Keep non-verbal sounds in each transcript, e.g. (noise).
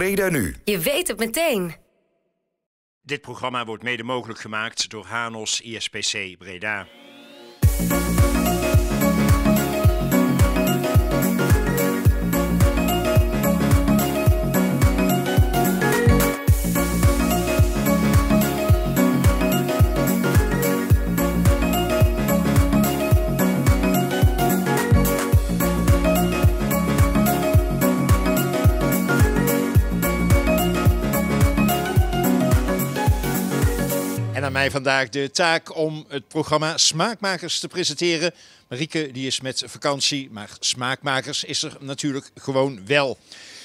Breda nu. Je weet het meteen. Dit programma wordt mede mogelijk gemaakt door Hanos ISPC Breda. Mij vandaag de taak om het programma Smaakmakers te presenteren. Marieke die is met vakantie, maar Smaakmakers is er natuurlijk gewoon wel.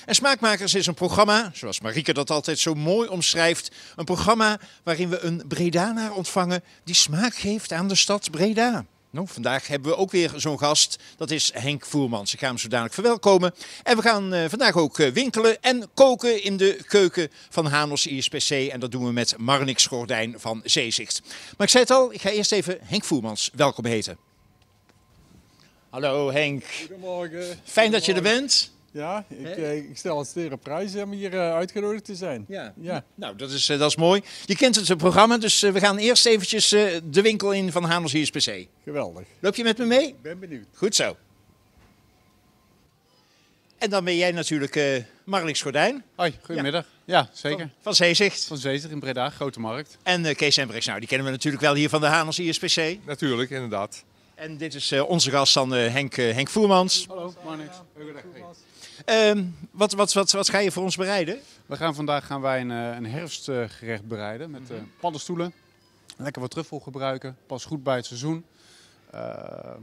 En Smaakmakers is een programma, zoals Marieke dat altijd zo mooi omschrijft, een programma waarin we een Bredanaar ontvangen die smaak geeft aan de stad Breda. Nou, vandaag hebben we ook weer zo'n gast. Dat is Henk Voermans. Ik ga hem zo dadelijk verwelkomen. En we gaan eh, vandaag ook eh, winkelen en koken in de keuken van Hanos ISPC. En dat doen we met Marnix Gordijn van Zeezicht. Maar ik zei het al, ik ga eerst even Henk Voermans welkom heten. Hallo Henk. Goedemorgen. Fijn dat je er bent. Ja, ik, eh, ik stel het zeer op prijs om hier eh, uitgenodigd te zijn. Ja. Ja. Nou, dat is, eh, dat is mooi. Je kent het programma, dus we gaan eerst eventjes eh, de winkel in van Hanos ISPC. Geweldig. Loop je met me mee? Ik ben benieuwd. Goed zo. En dan ben jij natuurlijk eh Marnix Gordijn Hoi, goedemiddag. Ja, zeker. van, van Zeezicht. Van Zezer in Breda, Grote Markt. En eh, Kees Embrechts, nou die kennen we natuurlijk wel hier van de Hanos ISPC. Natuurlijk, inderdaad. En dit is eh, onze gast dan eh, Henk, Henk Voermans. Hallo, Marnix. Ehm, wat, wat, wat, wat ga je voor ons bereiden? We gaan vandaag gaan wij een, eh, een herfstgerecht bereiden met eh, paddenstoelen. Lekker wat truffel gebruiken, pas goed bij het seizoen. Eh,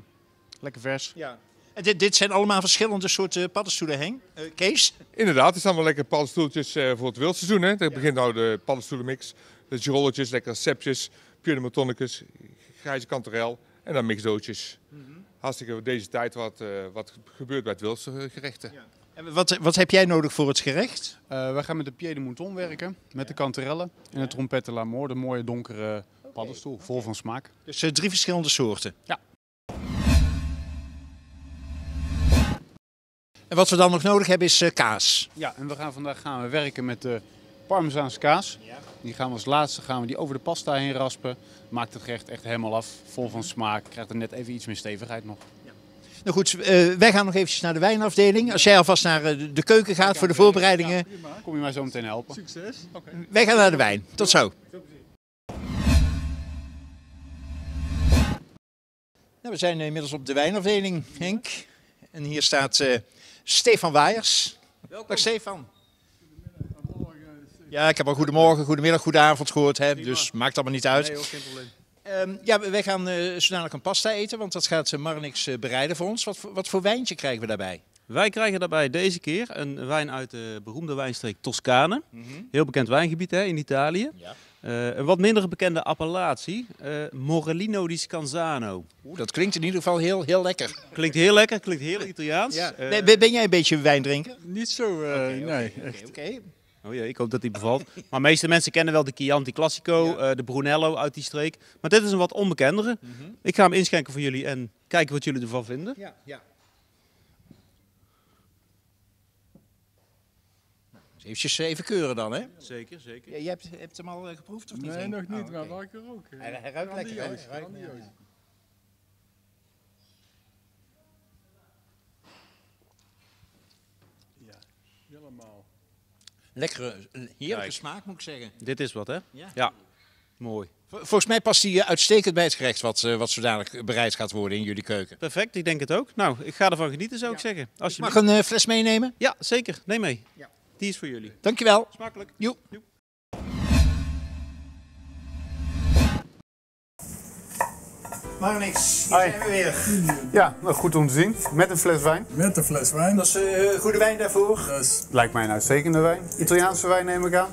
lekker vers. Ja. En dit, dit zijn allemaal verschillende soorten paddenstoelen, Henk. Eh, Kees? Inderdaad, het zijn allemaal lekker paddenstoeltjes eh, voor het wildseizoen. Hè. Daar begint nou de paddenstoelenmix. De girolletjes, lekkere sepjes, pure matonnetjes, grijze kanterel en dan mixdootjes. Hartstikke deze tijd wat, eh, wat gebeurt bij het wildgerechten. En wat, wat heb jij nodig voor het gerecht? Eh, wij gaan met de pied de mouton werken, met de kanterellen en de trompette l'amour. De mooie donkere paddenstoel, vol van smaak. Dus eh, drie verschillende soorten. Ja. En wat we dan nog nodig hebben is eh, kaas. Ja, en we gaan vandaag gaan we werken met de Parmezaanse kaas. Die gaan we als laatste gaan we die over de pasta heen raspen. Maakt het gerecht echt helemaal af, vol van smaak. Krijgt er net even iets meer stevigheid nog. Nou goed, eh, wij gaan nog eventjes naar de wijnafdeling. Als jij alvast naar eh, de- keuken gaat voor de voorbereidingen. Kom je mij zo meteen helpen? Succes. Wij gaan naar de wijn. Tot zo. Nou, we zijn inmiddels op de wijnafdeling, Henk. En hier staat eh, Stefan Waaiers. Welkom. Stefan. Ja, ik heb al goedemorgen, goedemiddag, goedenavond gehoord. Hè, dus maakt allemaal niet uit. geen probleem. Ehm, ja, wij gaan eh zo dadelijk een pasta eten, want dat gaat eh, Marnix eh, bereiden voor ons. Wat, voor- wat voor wijntje krijgen we daarbij? Wij krijgen daarbij deze keer een wijn uit de beroemde wijnstreek Toscane. Heel bekend wijngebied hè, in Italië. Ja. Eh, een wat minder bekende appellatie, eh, Morellino di Scanzano. Oeh, dat klinkt in ieder geval heel, heel lekker. Klinkt heel lekker, klinkt heel Italiaans. Ja. Ben, ben jij een beetje een wijndrinker? Niet zo, eh, nee. Echt. Oké. Oh ja, ik hoop dat die bevalt. Maar de meeste mensen kennen wel de Chianti Classico, eh, de Brunello uit die streek. Maar dit is een wat onbekendere. Ik ga hem inschenken voor jullie en kijken wat jullie ervan vinden. Ja, ja. Dus eventjes even keuren dan, hè? Zeker, zeker. Ja, je hebt, hebt hem al eh, geproefd of niet? Nee, nog niet, Oh, maar oké. wel ik er ook. Hij, hij ruikt lekker, hè? Grandioos, Hij ruikt- grandioos. Ja, helemaal. Lekkere, heerlijke Kijk. smaak, moet ik zeggen. Dit is wat, hè? Ja. Ja, mooi. Vol- Volgens mij past die eh, uitstekend bij het gerecht wat, eh, wat zo dadelijk bereid gaat worden in jullie keuken. Perfect, ik denk het ook. Nou, ik ga ervan genieten, zou ik zeggen. Mag Alsjeblieft. ik een eh, fles meenemen? Ja, zeker. Neem mee. Ja. Die is voor jullie. Dankjewel. Smakelijk. Joep. Maar niks, hier Hoi. zijn we weer. Ja, nou, goed om te zien. Met een fles wijn. Met een fles wijn. Dat is eh, goede wijn daarvoor. Dat is Lijkt mij een uitstekende wijn. Italiaanse wijn neem ik aan.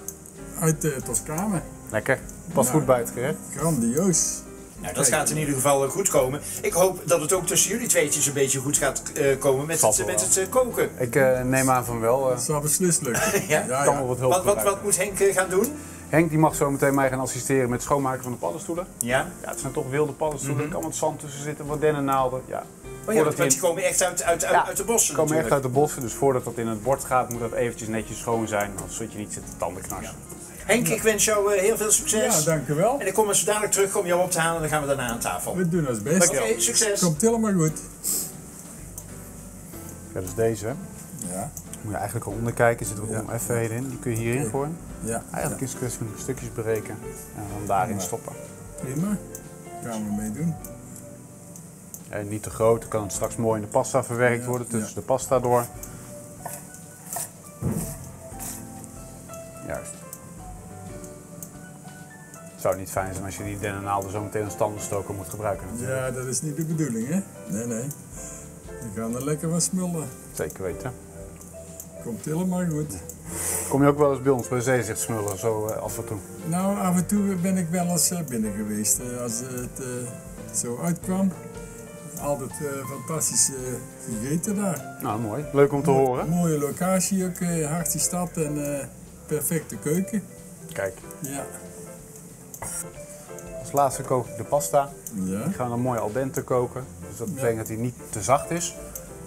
uit de Toscane. Lekker. Past goed bij het gerecht. Grandioos. Nou, dat gaat in ieder geval eh, goed komen. Ik hoop dat het ook tussen jullie tweetjes een beetje goed gaat eh, komen met het, wel met wel. het eh, koken. Ik eh, neem aan van wel. eh. Dat zal beslist lukken. Ja? (laughs) Ja, kan ja. wel wat hulp Wat, wat, gebruiken. moet Henk eh, gaan doen? Henk die mag zo meteen mij gaan assisteren met het schoonmaken van de paddenstoelen. Ja. Ja, het zijn toch wilde paddenstoelen. Er kan wat zand tussen zitten, wat dennennaalden. Ja, Oh ja, want die komen echt uit, uit, uit, Ja, uit de bossen Ze komen echt uit de bossen, dus voordat dat in het bord gaat, moet dat eventjes netjes schoon zijn. Anders zit je niet zitten tandenknarsen. Henk, ik wens jou eh, heel veel succes. Ja, dankjewel. En ik kom zo dadelijk terug om jou op te halen en dan gaan we daarna aan tafel. Oké, We doen ons best. succes. Komt helemaal goed. Ja, dus deze. Ja, Moet je eigenlijk eronder kijken, zit er om even in. Die kun je hierin Oké. gooien. ja. Eigenlijk is het kwestie van stukjes breken en dan daarin Ja. stoppen. Prima. Gaan we meedoen. En niet te groot, dan kan het straks mooi in de pasta verwerkt worden tussen de pasta door. Juist. Het zou niet fijn zijn als je die dennennaalden zo meteen als tandenstoker moet gebruiken. natuurlijk. Ja, dat is niet de bedoeling, hè? Nee, nee. We gaan er lekker van smullen. Zeker weten. Komt helemaal goed. Kom je ook wel eens bij ons bij Zeezicht smullen, zo eh, af en toe? Nou, af en toe ben ik wel eens eh, binnen geweest. eh, als het zo uitkwam. Altijd eh, fantastisch gegeten daar. Nou, mooi. Leuk om te horen. Mooie locatie ook, hartje stad en perfecte keuken. Kijk, Ja. als laatste kook ik de pasta. Ja. Die gaan we dan mooi al dente koken. Dus dat betekent dat hij niet te zacht is.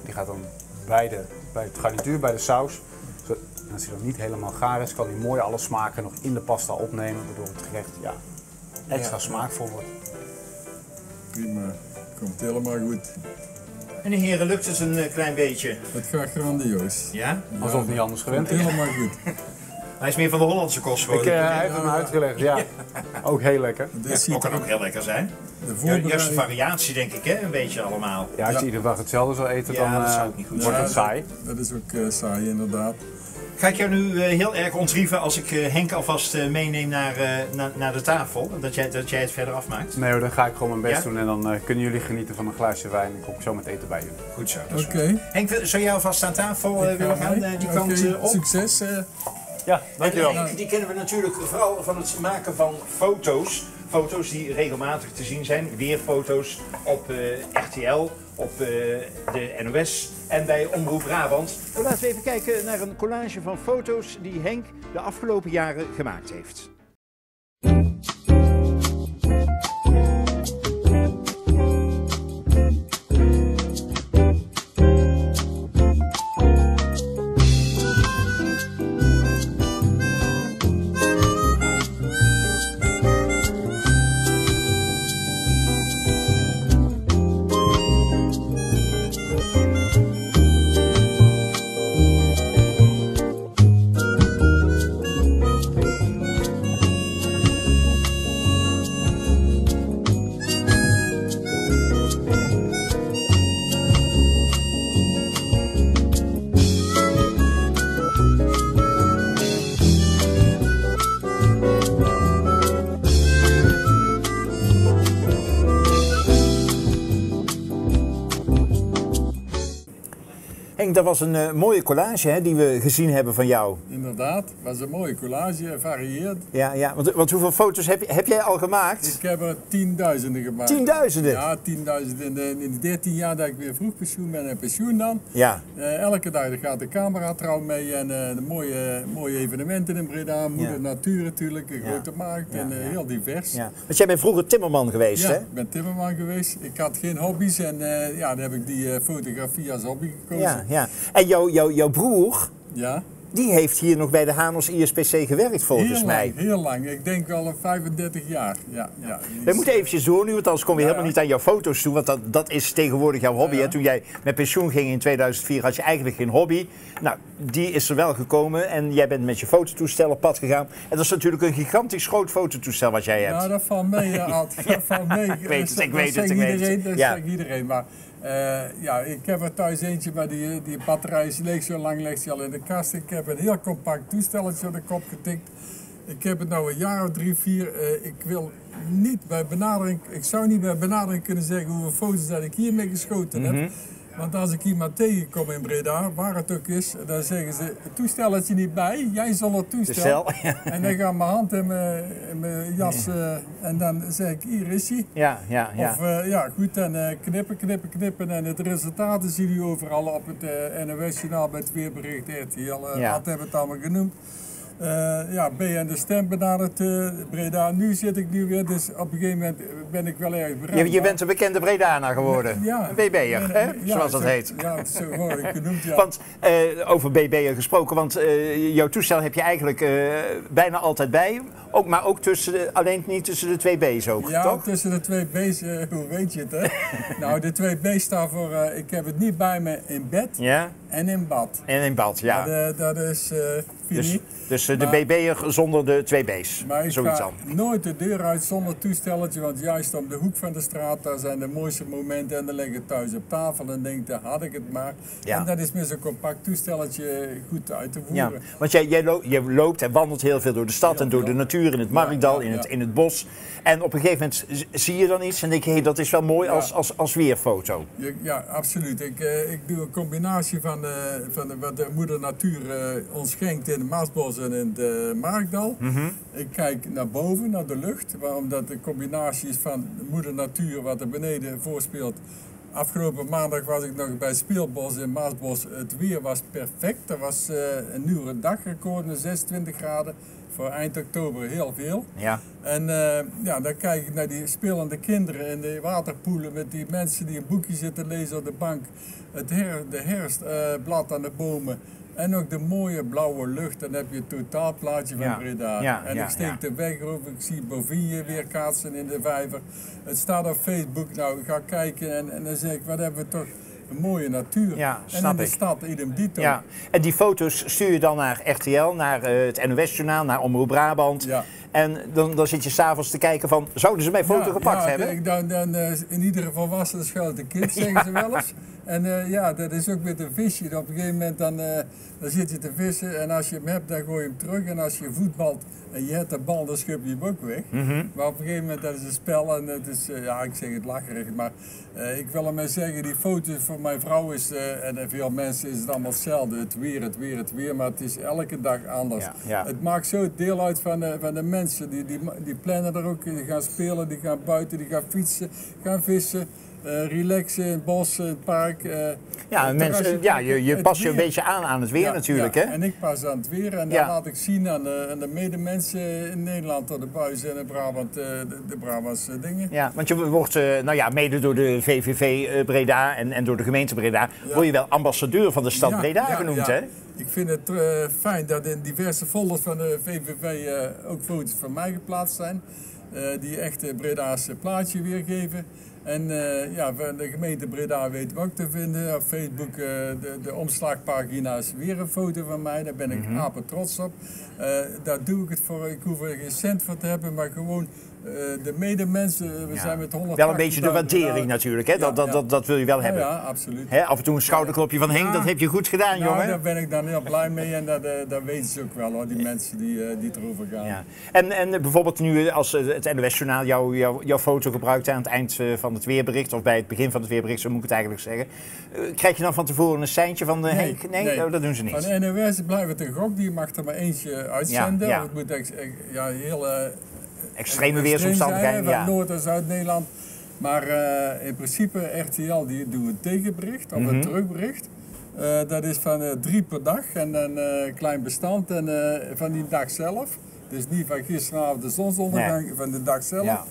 Die gaat dan bij, de, bij het garnituur, bij de saus. Zo- en als hij dan niet helemaal gaar is, kan hij mooi alle smaken nog in de pasta opnemen. Waardoor het gerecht ja, extra Ja. smaakvol wordt. Prima. Komt helemaal goed. En de heren, lukt het een eh, klein beetje? Het gaat grandioos. Ja? Alsof het niet anders gewend Komt is. helemaal goed. (laughs) Hij is meer van de Hollandse kost Ik, geworden. eh, hij heeft het me uitgelegd, ja. (laughs) Ook heel lekker. Dat kan ook heel lekker zijn. de Ja, juist de voorbereiding. variatie denk ik, hè? Een beetje allemaal. Ja, als je Ja. iedere dag hetzelfde zou eten, Ja, dan dat zou eh, ook niet goed wordt het saai. Dat is ook eh, saai, inderdaad. Ga ik jou nu heel erg ontrieven als ik Henk alvast eh, meeneem naar, eh, naar, naar de tafel? Dat jij, dat jij het verder afmaakt? Nee hoor, dan ga ik gewoon mijn best Ja? doen en dan eh, kunnen jullie genieten van een glaasje wijn. Dan kom ik zo met eten bij jullie. Goed zo. Oké. Henk, wil- zou jij alvast aan tafel eh, willen ga gaan? eh, die Oké, kant op? Succes. Ja, dankjewel. Henk, die kennen we natuurlijk vooral van het maken van foto's. Foto's die regelmatig te zien zijn. Weerfoto's op eh, RTL, op eh, de NOS en bij Omroep Brabant. Nou, laten we even kijken naar een collage van foto's die Henk de afgelopen jaren gemaakt heeft. Henk, dat was een eh, mooie collage hè, die we gezien hebben van jou. Inderdaad, was een mooie collage, varieert. Ja, ja. Want, want hoeveel foto's heb, heb jij al gemaakt? Ik heb er tienduizenden gemaakt. Tienduizenden? Ja, tienduizenden. In de, in de 13 jaar dat ik weer vroeg pensioen ben en pensioen dan. Ja. Eh, elke dag gaat de camera trouw mee en eh, de mooie, mooie evenementen in Breda. Moeder Ja. Natuur natuurlijk, een Ja. grote markt Ja, en heel divers. ja. Want jij bent vroeger timmerman geweest, Ja, hè? ik ben timmerman geweest. Ik had geen hobby's en ja, dan heb ik die fotografie als hobby gekozen. Ja, ja. En jouw jou, jouw broer, Ja. die heeft hier nog bij de Hanos ISPC gewerkt volgens heel mij. lang, heel lang. Ik denk al een 35 jaar. Ja, ja. We moeten eventjes door nu, want anders kom je Ja, helemaal niet aan jouw foto's toe. Want dat, dat is tegenwoordig jouw hobby. Ja? Toen jij met pensioen ging in 2004 had je eigenlijk geen hobby. Nou, die is er wel gekomen en jij bent met je fototoestel op pad gegaan. En dat is natuurlijk een gigantisch groot fototoestel wat jij hebt. Ja, dat valt mee, Ad. Dat valt mee. (laughs) Ik weet het, ik weet het, ik weet het. iedereen, Dat zegt iedereen. Maar eh, ja, ik heb er thuis eentje, maar die, die batterij is leeg. Zo lang ligt hij al in de kast. Ik heb een heel compact toestelletje op de kop getikt. Ik heb het nou een jaar of drie, vier. eh, ik wil niet bij benadering, ik zou niet bij benadering kunnen zeggen hoeveel foto's dat ik hiermee geschoten heb. Want als ik iemand tegenkom in Breda, waar het ook is, dan zeggen ze: het toestelletje niet bij, jij zal het toestel. Toestel. En dan gaat mijn hand in mijn, in mijn jas eh, en dan zeg ik, hier is hij. Ja, ja, ja. Of eh, ja, goed, en eh, knippen, knippen, knippen. En het resultaten zien jullie overal op het eh NOS-journaal bij het weerbericht RTL. eh Ja. Wat hebben het allemaal genoemd. Eh, ja, B en de stem benaderd eh, Breda. Nu zit ik nu weer, dus op een gegeven moment ben ik wel erg bereid. Je, je bent een bekende Bredana geworden. Ja. Een BB'er, hè? Ja, zoals dat zo- heet. Ja, zo word ik genoemd, ja. Want eh, over BB'er gesproken, want jouw toestel heb je eigenlijk bijna altijd bij. Ook, maar ook tussen de, alleen niet tussen de twee B's ook, Ja, toch? tussen de twee B's, hoe weet je het, hè? (laughs) nou, de twee B's staan voor, ik heb het niet bij me in bed Ja, en in bad. en in bad, ja. Dat, dat is eh Dus, dus eh, de BB'er zonder de twee B's. Maar ik Zoiets ga dan. nooit de deur uit zonder toestelletje, want juist op de hoek van de straat, daar zijn de mooiste momenten en dan leg ik thuis op tafel en denk, daar had ik het maar. Ja. En dat is met zo'n compact toestelletje goed uit te Ja, voeren. want jij, jij, lo- jij loopt en wandelt heel veel door de stad Ja, en door ja. de natuur, in het Markdal, ja, in, het, ja. in het bos. En op een gegeven moment zie je dan iets en denk je, hey, dat is wel mooi Ja. als, als, als weerfoto. Ja, absoluut. Ik, eh, ik doe een combinatie van, eh, van de- wat de moeder natuur eh, ons schenkt in het Maasbos en in het eh, Markdal. Mhm. Ik kijk naar boven, naar de lucht, omdat de combinatie is van de moeder natuur wat er beneden voorspeelt. Afgelopen maandag was ik nog bij Speelbos in Maasbos. Het weer was perfect. Er was eh, een nieuwe dagrecord, een 26 graden. Voor eind oktober heel veel. Ja, En eh, ja, dan kijk ik naar die spelende kinderen in de waterpoelen met die mensen die een boekje zitten lezen op de bank. Het her, de herfstblad aan de bomen. En ook de mooie blauwe lucht. Dan heb je het totaalplaatje van Ja, Breda. ja, en ja, ik steek de weg over. Ik zie Bovigne weer kaatsen in de vijver. Het staat op Facebook. Nou, ik ga kijken en, en dan zeg ik, wat hebben we toch een mooie natuur. Ja, en in de ik. stad, idem dito. ja. En die foto's stuur je dan naar RTL, naar eh, het NOS-journaal, naar Omroep Brabant. Ja. En dan, dan zit je s'avonds te kijken van, zouden ze mijn foto Ja, gepakt ja, hebben? Dan, dan, eh, in iedere volwassene schuilt een kind, (laughs) zeggen ze wel eens. En eh, ja, dat is ook met een visje. Op een gegeven moment dan, eh, dan zit je te vissen en als je hem hebt, dan gooi je hem terug. En als je voetbalt en je hebt de bal, dan schub je hem ook weg. Mhm. Maar op een gegeven moment, dat is een spel en het is, ja, ik zeg het lacherig. Maar ik wil ermee zeggen, die foto's voor mijn vrouw is, en veel mensen is het allemaal hetzelfde. Het weer, het weer, het weer, maar het is elke dag anders. Ja, ja. Het maakt zo deel uit van de, van de mensen. Die, die, die plannen er ook, die gaan spelen, die gaan buiten, die gaan fietsen, gaan vissen. eh, relaxen in het bos, in het park. eh, Ja, mensen, ja je, je past je een beetje aan aan het weer Ja, natuurlijk. ja. Hè? En ik pas aan het weer en Ja. dan laat ik zien aan de, aan de medemensen in Nederland, door de buizen en de, Brabant, eh, de, de Brabantse dingen. Ja, want je wordt, eh, nou ja, mede door de VVV eh, Breda en, en door de gemeente Breda, word je wel ambassadeur van de stad Breda genoemd, hè? Ik vind het eh, fijn dat in diverse folders van de VVV eh, ook foto's van mij geplaatst zijn. eh, die echt het Breda's plaatje weergeven. En ja, van de gemeente Breda weten we ook te vinden. Op Facebook, de, de omslagpagina is weer een foto van mij. Daar ben ik Mhm. apen trots op. Daar doe ik het voor. Ik hoef er geen cent voor te hebben, maar gewoon de medemensen. We Ja. zijn met 100. Wel een beetje de waardering natuurlijk, hè? Dat, Ja, dat, dat, dat wil je wel hebben. ja, absoluut. Hè, af en toe een schouderklopje van Henk, dat heb je goed gedaan, Nou, jongen. daar ben ik dan heel blij mee en dat, eh, dat weten ze ook wel hoor, die mensen die, eh, die erover gaan. Ja. En, en bijvoorbeeld nu als eh, het NOS-journaal jou, jou, jouw foto gebruikt aan het eind eh, van het weerbericht, of bij het begin van het weerbericht, zo moet ik het eigenlijk zeggen. eh, Krijg je dan van tevoren een seintje van eh, Henk? Nee, Oh, dat doen ze niet. Van de NOS blijft het een gok, die mag er maar eentje uitzenden. Ja, ja. Of Het moet ex- ex- ja, heel eh, Extreme weersomstandigheden, ja. Noord- en Zuid-Nederland. Maar eh, in principe, RTL die doet een tegenbericht of Mhm. een terugbericht. Eh, dat is van eh, drie per dag en een klein bestand en van die dag zelf. Dus niet van gisteravond de zonsondergang, van de dag zelf. Ja.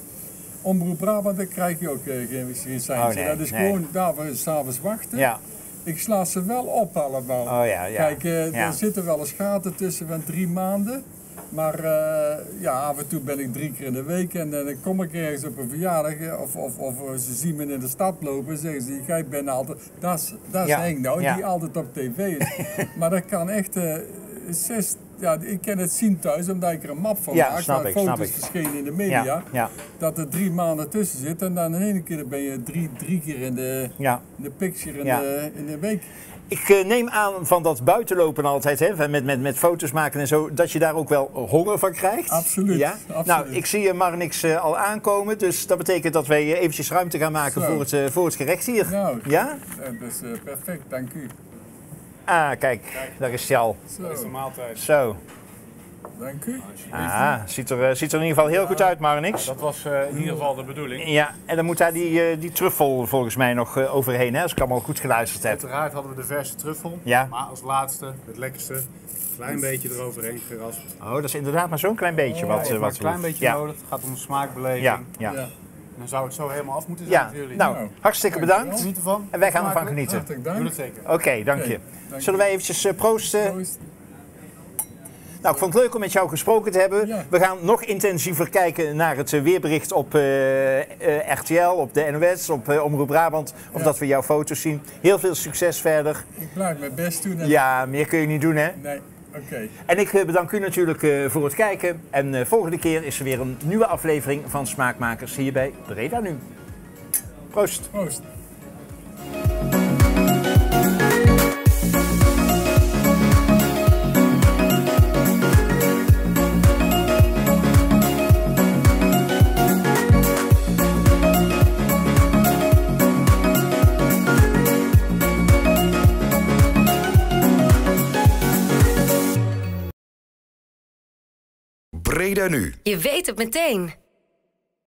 Omroep Brabant, daar krijg je ook geen, geen seintje. Oh, nee, dat is nee. gewoon daarvoor s'avonds wachten. Ja. Ik sla ze wel op allemaal. Oh ja. Kijk, er zitten wel eens gaten tussen van drie maanden. Maar eh, ja, af en toe ben ik drie keer in de week en dan kom ik ergens op een verjaardag eh, of, of, of eh, ze zien me in de stad lopen en zeggen ze, jij bent altijd, dat is, Ja, Henk nou, ja. die altijd op tv is. (laughs) maar dat kan echt eh, zes, ja, ik kan het zien thuis omdat ik er een map van Ja, maak, waar ik, snap foto's verschenen in de media. Ja, ja, Dat er drie maanden tussen zit en dan in ene keer ben je drie, drie keer in de, ja. in de picture in, de, in de week. Ik eh, neem aan van dat buitenlopen altijd, hè, met, met, met foto's maken en zo, dat je daar ook wel honger van krijgt. Absoluut, Ja? absoluut. Nou, ik zie eh, Marnix eh, al aankomen, dus dat betekent dat wij eventjes ruimte gaan maken Zo. voor het, voor het gerecht hier. Nou, Ja? dat is perfect, dank u. Ah, kijk, daar is hij al. Zo. maaltijd. Zo. Dank u. Ah, ziet er, eh, ziet er in ieder geval heel goed uit, maar niks. Dat was eh, in ieder geval de bedoeling. Ja, en dan moet daar die, eh, die truffel volgens mij nog overheen, hè, als ik allemaal goed geluisterd heb. Uiteraard hadden we de verse truffel. Ja. Maar als laatste, het lekkerste, een klein beetje eroverheen geraspt. Oh, dat is inderdaad maar zo'n klein beetje wat, eh, maar wat een klein beetje ja. nodig. Het gaat om de smaakbeleving. Ja, ja. Ja. Dan zou het zo helemaal af moeten zijn Ja, jullie. nou, Nou, hartstikke bedankt. Geniet ervan. En wij gaan ervan genieten. Hartelijk Doe dank. het zeker. Oké, dank je. Zullen wij eventjes proosten? Proost. Nou, ik vond het leuk om met jou gesproken te hebben. Ja. We gaan nog intensiever kijken naar het eh, weerbericht op eh, eh, RTL, op de NOS, op Omroep Brabant. Omdat we jouw foto's zien. Heel veel succes verder. Ik blijf mijn best doen. en- Ja, meer kun je niet doen, hè? Nee, oké. En ik bedank u natuurlijk voor het kijken. En volgende keer is er weer een nieuwe aflevering van Smaakmakers hier bij Breda Nu. Proost. Proost. Nu. Je weet het meteen.